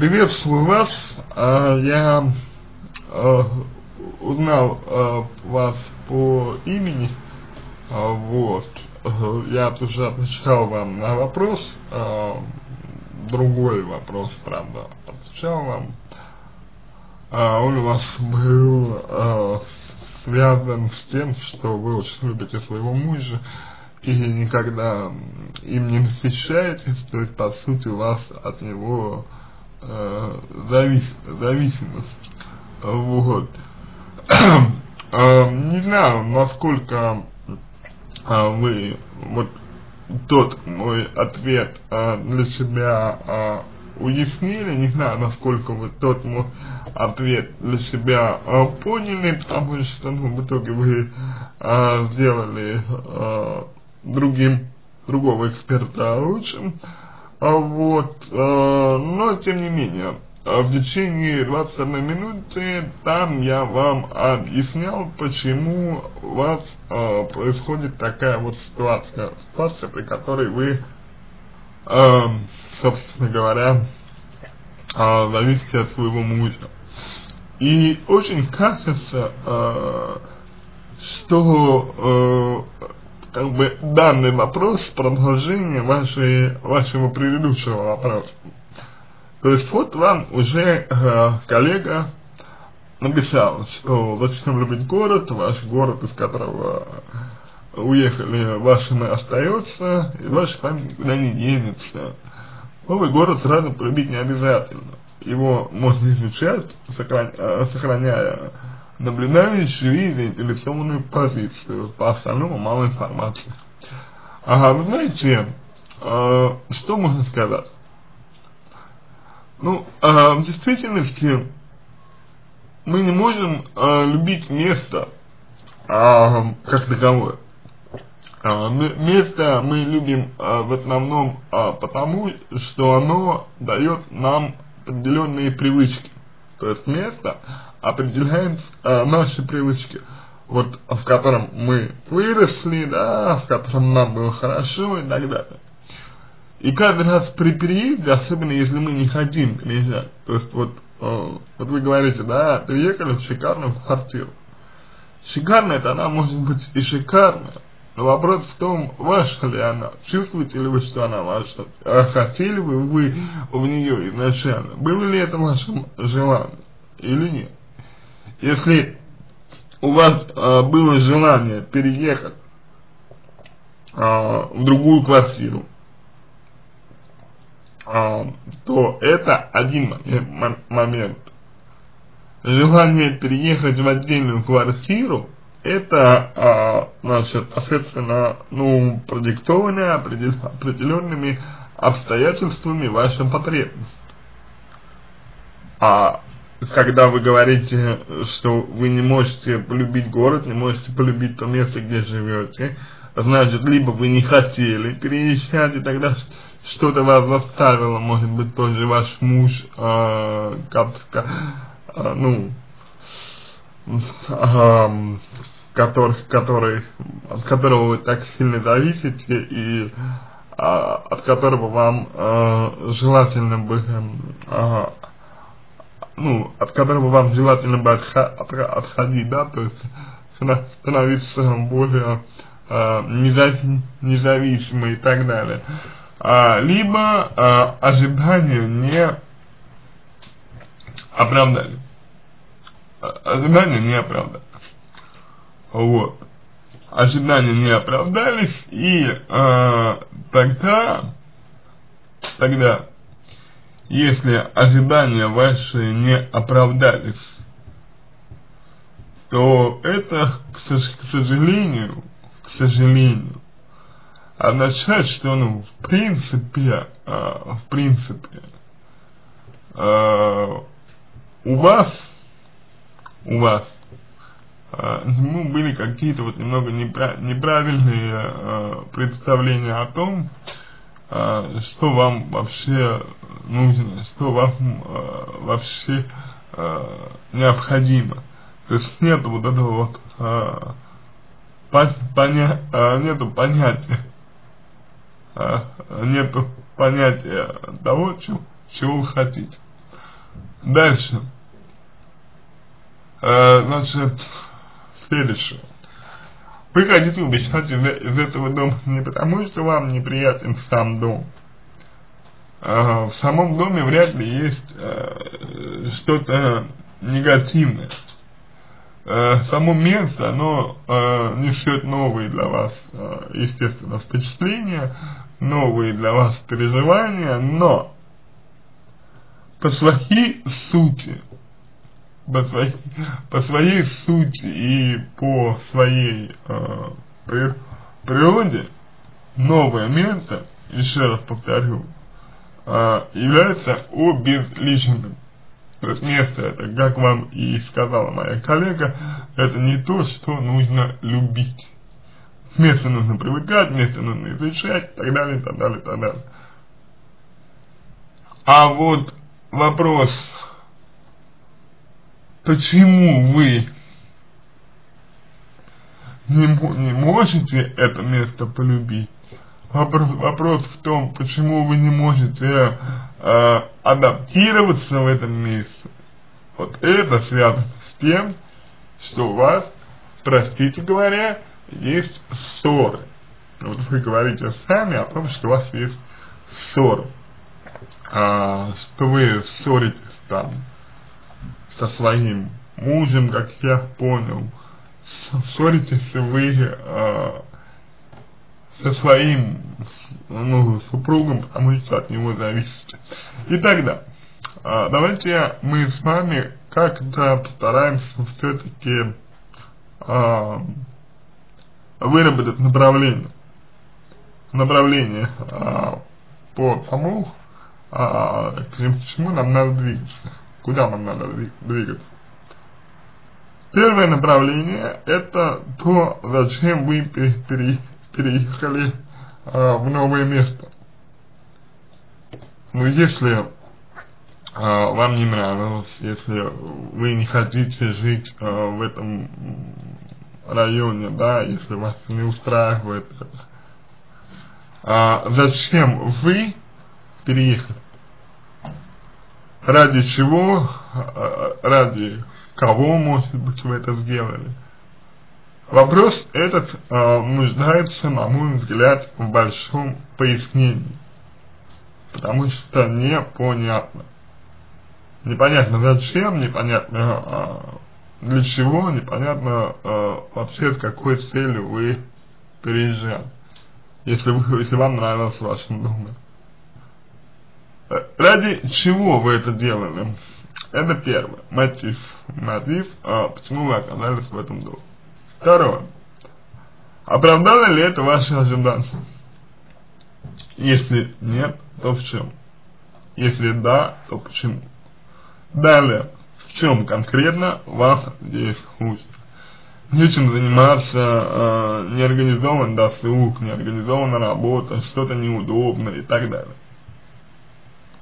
Приветствую вас. А, я а, узнал а, вас по имени. Вот. Я отвечал вам на вопрос. Другой вопрос, правда, отвечал вам. Он у вас был связан с тем, что вы очень любите своего мужа и никогда им не насыщаетесь, то есть по сути вас от него э, завис, зависимость. Вот. э, не знаю, насколько э, вы вот тот мой ответ э, для себя э, уяснили, не знаю, насколько вы тот мой ответ для себя э, поняли, потому что, ну, в итоге вы э, сделали э, другим, другого эксперта лучшим, а вот, э, но тем не менее, в течение 21 минуты там я вам объяснял, почему у вас э, происходит такая вот ситуация, ситуация, при которой вы, э, собственно говоря, зависите от своего мужа. И очень кажется, что как бы данный вопрос продолжение вашей, вашего предыдущего вопроса. То есть вот вам уже э, коллега написал, что зачем любить город, ваш город, из которого уехали ваши мы остается, и ваш вам никуда не денется. Новый город сразу полюбить не обязательно. Его можно изучать, сохраняя, сохраняя наблюдающий видит заинтересованную позицию, по остальному мало информации. Ага, вы знаете, э, что можно сказать? Ну, э, в действительности мы не можем э, любить место э, как таковое. Э, место мы любим э, в основном э, потому, что оно дает нам определенные привычки. То есть место определяет э, наши привычки, вот в котором мы выросли, да, в котором нам было хорошо и так далее. И каждый раз при переезде, особенно если мы не хотим переезжать, то есть вот, э, вот вы говорите, да, приехали в шикарную квартиру. Шикарная это она может быть и шикарная, но вопрос в том, ваша ли она, чувствуете ли вы, что она ваша, а хотели бы вы в нее изначально, было ли это вашим желанием или нет. Если у вас э, было желание переехать э, в другую квартиру, э, то это один момент. Желание переехать в отдельную квартиру, это, э, значит, соответственно, ну, продиктованное определ определенными обстоятельствами вашим потребностям. А когда вы говорите, что вы не можете полюбить город, не можете полюбить то место, где живете, значит, либо вы не хотели переезжать, и тогда что-то вас заставило, может быть, тоже ваш муж, э, как, э, ну, э, который, который, от которого вы так сильно зависите и э, от которого вам э, желательно бы э, ну, от которого вам желательно бы отходить, да, то есть становиться более э, незави независимой и так далее. А, либо э, ожидания не оправдали. Ожидания не оправдались. Вот. Ожидания не оправдались, и э, тогда, тогда если ожидания ваши не оправдались, то это, к сожалению, к сожалению, означает, что, ну, в принципе, э, в принципе, э, у вас, у вас, э, ну, были какие-то вот немного неправ неправильные представления о том, что вам вообще нужно, что вам э, вообще э, необходимо. То есть нет вот этого вот э, поня э, нету понятия, э, нету понятия того, чего, чего вы хотите. Дальше. Э, значит, следующее. Вы хотите убежать из, из этого дома не потому, что вам неприятен сам дом. Э, в самом доме вряд ли есть э, что-то негативное. Э, само место, оно э, несет новые для вас, естественно, впечатления, новые для вас переживания, но по своей сути, по своей, по своей сути и по своей э, природе новое место, еще раз повторю, э, является обезличенным. То есть место это, как вам и сказала моя коллега, это не то, что нужно любить. Место нужно привыкать, место нужно изучать, и так далее, и так далее, и так далее. А вот вопрос, почему вы не, не можете это место полюбить, вопрос, вопрос в том, почему вы не можете э, адаптироваться в этом месте. Вот это связано с тем, что у вас, простите говоря, есть ссоры. Вот вы говорите сами о том, что у вас есть ссоры. А, что вы ссоритесь там со своим мужем, как я понял. Ссоритесь вы а, со своим ну, супругом, потому что от него зависит. И тогда, а, давайте мы с вами как-то постараемся все-таки а, выработать направление, направление а, по тому, а, к чему нам надо двигаться, куда нам надо двигаться. Первое направление это то, зачем вы пере, переехали а, в новое место. Но если а, вам не нравилось, если вы не хотите жить а, в этом районе, да, если вас не устраивает зачем вы переехали? Ради чего, а, ради кого, может быть, вы это сделали? Вопрос этот э, нуждается, на мой взгляд, в большом пояснении, потому что непонятно. Непонятно зачем, непонятно э, для чего, непонятно э, вообще с какой целью вы переезжали, если, вы, если вам нравилось в вашем доме. Ради чего вы это делали? Это первое, мотив. Мотив, э, почему вы оказались в этом доме. Второе. Оправдало ли это ваши ожидания? Если нет, то в чем? Если да, то почему? Далее, в чем конкретно вас здесь хуже? Нечем заниматься, э, неорганизован досуг, неорганизована работа, что-то неудобно и так далее.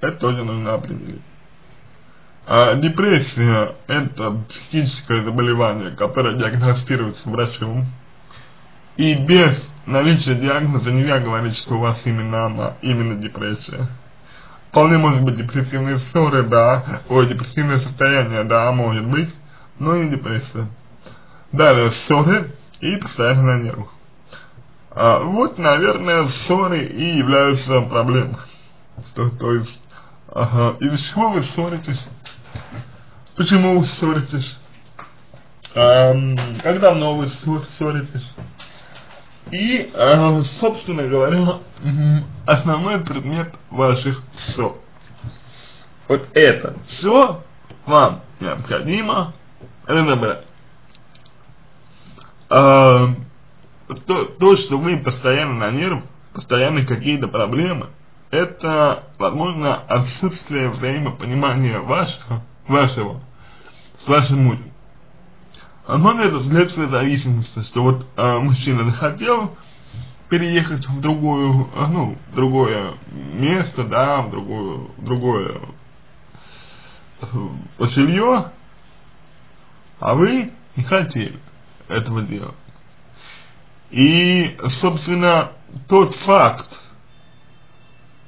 Это тоже нужно определить. А депрессия – это психическое заболевание, которое диагностируется врачом. И без наличия диагноза нельзя говорить, что у вас именно она, именно депрессия. Вполне может быть депрессивные ссоры, да, ой, депрессивное состояние, да, может быть, но не депрессия. Далее, ссоры и постоянно на нервах. А, вот, наверное, ссоры и являются проблемой. То, то есть, ага, из-за чего вы ссоритесь? Почему вы ссоритесь? Эм, как давно вы ссоритесь? И, э, собственно говоря, основной предмет ваших ссор. Вот это все вам необходимо разобрать. Э, то, то, что вы постоянно на нерв, постоянно какие-то проблемы, это, возможно, отсутствие взаимопонимания вашего, вашего с вашим мужем. Возможно, это следствие зависимости, что вот э, мужчина захотел переехать в другую, э, ну, в другое место, да, в другую, в другое э, жилье, а вы не хотели этого делать. И, собственно, тот факт,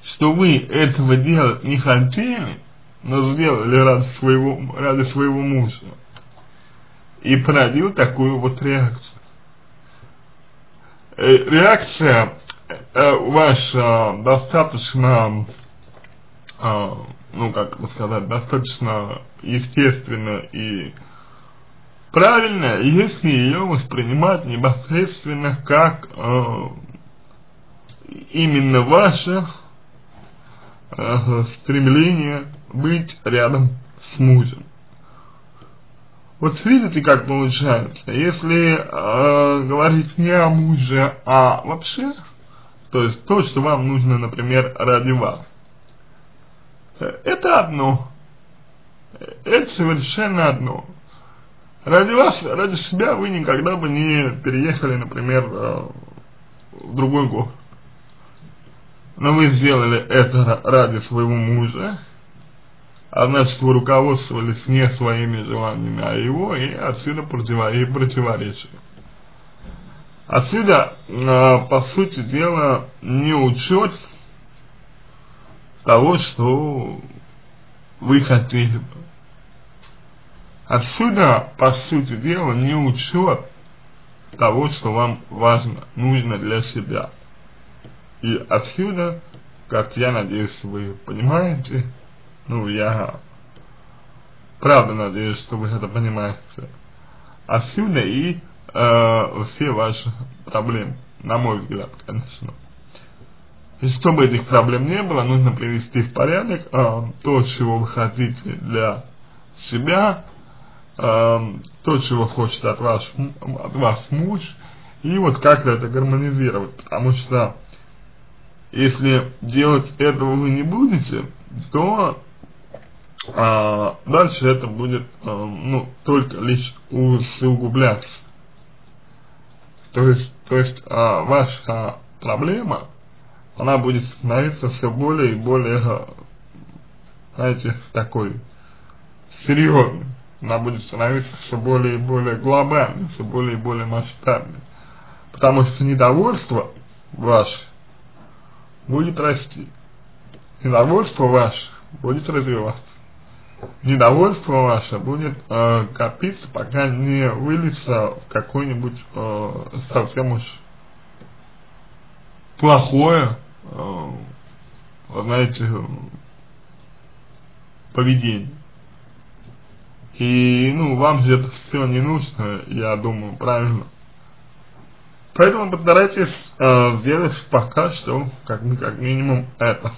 что вы этого делать не хотели, но сделали ради своего, ради своего мужа. И породил такую вот реакцию. Э, реакция э, ваша достаточно, э, ну как бы сказать, достаточно естественно и правильно, если ее воспринимать непосредственно как именно ваше стремление быть рядом с мужем. Вот видите, как получается, если э, говорить не о муже, а вообще, то есть то, что вам нужно, например, ради вас, это одно, это совершенно одно. Ради вас, ради себя вы никогда бы не переехали, например, э, в другой город. Но вы сделали это ради своего мужа, а значит вы руководствовались не своими желаниями, а его, и отсюда противоречие. Отсюда, э, по сути дела, не учет того, что вы хотели бы. Отсюда, по сути дела, не учет того, что вам важно, нужно для себя. И отсюда, как я надеюсь, вы понимаете, ну, я правда надеюсь, что вы это понимаете, отсюда и э, все ваши проблемы, на мой взгляд, конечно. И чтобы этих проблем не было, нужно привести в порядок э, то, чего вы хотите для себя, э, то, чего хочет от вас, от вас муж, и вот как-то это гармонизировать, потому что если делать этого вы не будете, то а, дальше это будет, а, ну, только лишь усугубляться. То есть, то есть а, ваша проблема, она будет становиться все более и более, знаете, такой серьезной. Она будет становиться все более и более глобальной, все более и более масштабной. Потому что недовольство ваше будет расти. Недовольство ваше будет развиваться. Недовольство ваше будет э, копиться, пока не выльется в какое-нибудь э, совсем уж плохое, э, знаете, поведение. И, ну, вам же это все не нужно, я думаю, правильно. Поэтому постарайтесь э, сделать пока что, как, как минимум, это.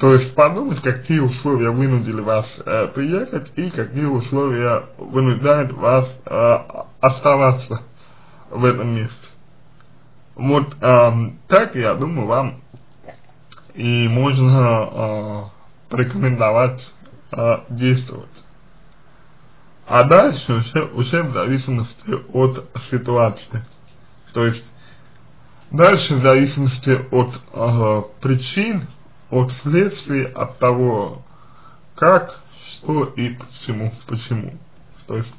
То есть подумать, какие условия вынудили вас э, приехать и какие условия вынуждают вас э, оставаться в этом месте. Вот э, так, я думаю, вам и можно э, порекомендовать э, действовать. А дальше уже, уже в зависимости от ситуации. То есть дальше в зависимости от э, причин, от следствий, от того, как, что и почему. почему. То есть,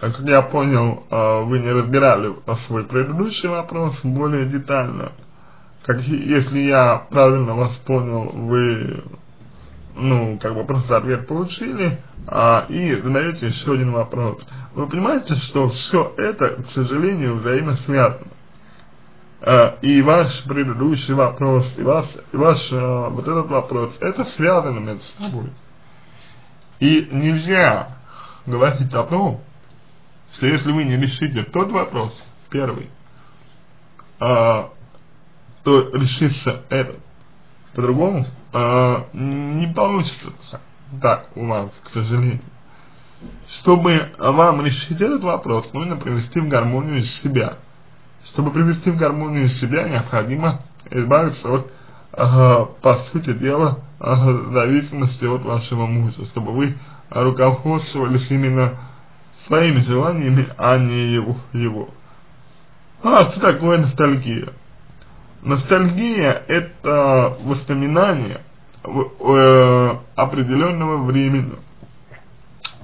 как я понял, э, вы не разбирали свой предыдущий вопрос более детально. Как, если я правильно вас понял, вы, ну, как бы просто ответ получили, а, и задаете еще один вопрос. Вы понимаете, что все это, к сожалению, взаимосвязано. А, и ваш предыдущий вопрос, и ваш, и ваш а, вот этот вопрос, это связано между собой. И нельзя говорить о том, что если вы не решите тот вопрос, первый, а, то решится этот. По-другому а, не получится так у вас, к сожалению. Чтобы вам решить этот вопрос, нужно привести в гармонию себя. Чтобы привести в гармонию себя, необходимо избавиться от, э, по сути дела, э, зависимости от вашего мужа, чтобы вы руководствовались именно своими желаниями, а не его. его. А что такое ностальгия? Ностальгия – это воспоминание э, определенного времени.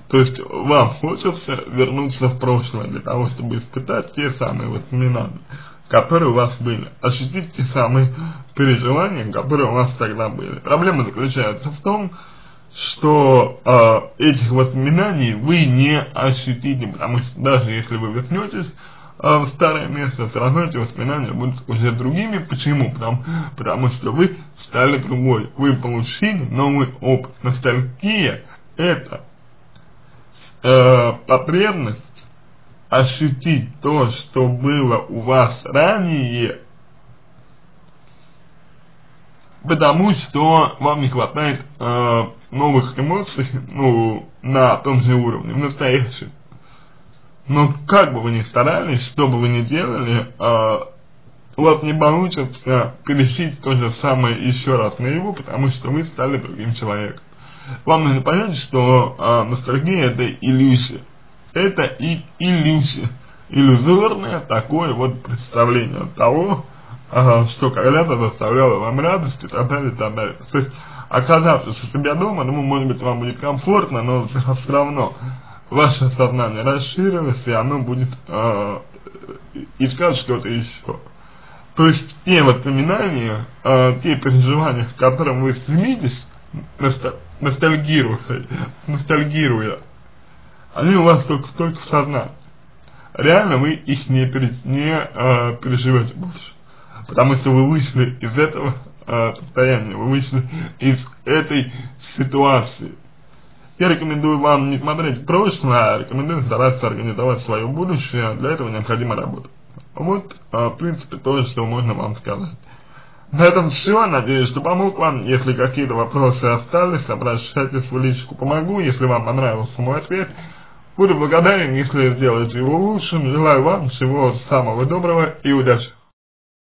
То есть вам хочется вернуться в прошлое для того, чтобы испытать те самые воспоминания, которые у вас были, ощутить те самые переживания, которые у вас тогда были. Проблема заключается в том, что э, этих воспоминаний вы не ощутите, потому что даже если вы вернетесь в старое место, все равно эти воспоминания будут уже другими. Почему? Потому, потому что вы стали другой, вы получили новый опыт. Ностальгия – это э, потребность ощутить то, что было у вас ранее, потому что вам не хватает э, новых эмоций, ну, на том же уровне, в настоящем. Но как бы вы ни старались, что бы вы ни делали, э, у вас не получится пережить то же самое еще раз на его, потому что вы стали другим человеком. Вам нужно понять, что э, ностальгия это иллюзия. Это и иллюзия. Иллюзорное такое вот представление того, ага, что когда-то доставляло вам радость и так далее, и так далее. То есть, оказавшись у себя дома, ну, может быть, вам будет комфортно, но все равно ваше сознание расширилось, и оно будет э, искать что-то еще. То есть, те воспоминания, э, те переживания, к которым вы стремитесь, ностальгируя, ностальгируя, они у вас только, только в сознании. Реально вы их не, пере, не э, переживете больше потому что вы вышли из этого э, состояния, вы вышли из этой ситуации. Я рекомендую вам не смотреть прошлое, а рекомендую стараться организовать свое будущее, для этого необходимо работать. Вот, э, в принципе, то, что можно вам сказать. На этом все, надеюсь, что помог вам. Если какие-то вопросы остались, обращайтесь в личку «Помогу». Если вам понравился мой ответ, буду благодарен, если сделаете его лучшим. Желаю вам всего самого доброго и удачи.